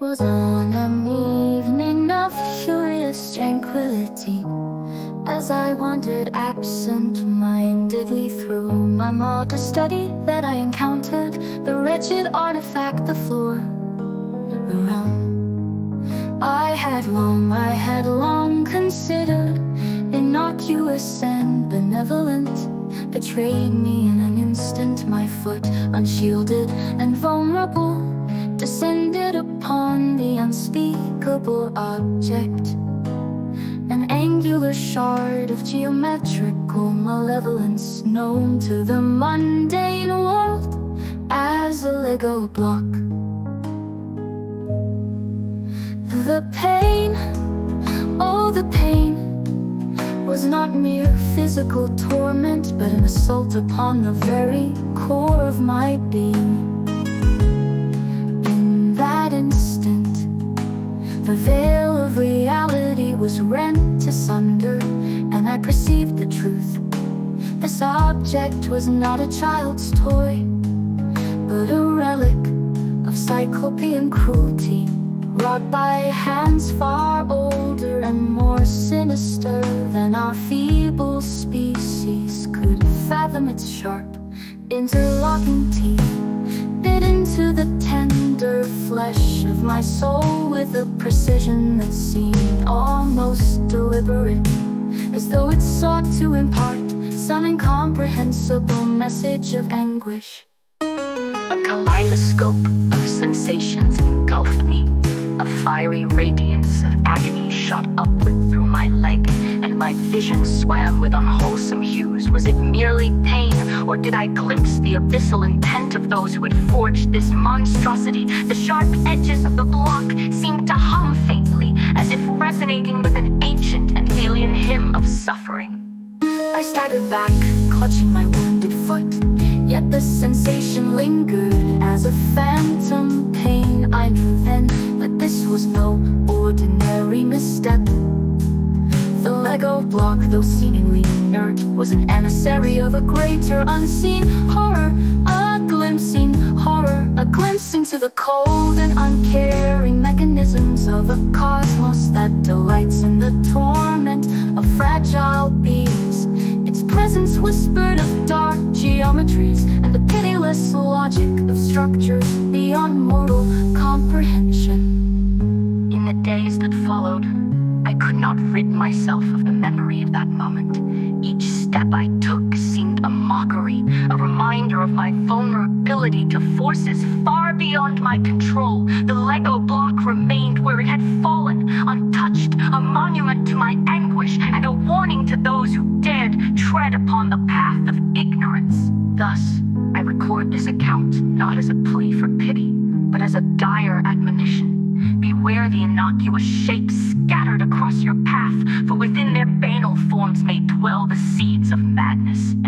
was on an evening of curious tranquility. As I wandered absent-mindedly through my modest study That I encountered the wretched artifact, the floor around I had long, I had long considered Innocuous and benevolent Betrayed me in an instant My foot, unshielded and vulnerable Descended upon the unspeakable object. An angular shard of geometrical malevolence Known to the mundane world as a Lego block. The pain, oh the pain Was not mere physical torment But an assault upon the very core of my being was rent asunder And I perceived the truth. This object was not a child's toy But a relic of cyclopean cruelty Wrought by hands far older and more sinister Than our feeble species could fathom its sharp interlocking teeth. Bit into the tender flesh of my soul with a precision that seemed almost deliberate As though it sought to impart some incomprehensible message of anguish. A kaleidoscope of sensations engulfed me. A fiery radiance of agony shot upward through my leg And my vision swam with unwholesome Was it merely pain, or did I glimpse the abyssal intent of those who had forged this monstrosity? The sharp edges of the block seemed to hum faintly As if resonating with an ancient and alien hymn of suffering. I staggered back, clutching my wounded foot. Yet the sensation lingered as a phantom pain I knew then that this was no ordinary misstep. The Lego block, though seemingly inert Was an emissary of a greater unseen horror A glimpsing horror, a glimpse into the cold and uncaring mechanisms of a cosmos That delights in the torment of fragile beings. Its presence whispered of dark geometries And the pitiless logic of structures beyond mortal comprehension. In the days that followed, I could not rid myself of the memory of that moment. Each step I took seemed a mockery, a reminder of my vulnerability to forces far beyond my control. The Lego block remained where it had fallen, untouched, a monument to my anguish, and a warning to those who dared tread upon the path of ignorance. Thus, I record this account not as a plea for pity, but as a dire admonition. Beware the innocuous shapes scattered across your path, for within their banal forms may dwell the seeds of madness.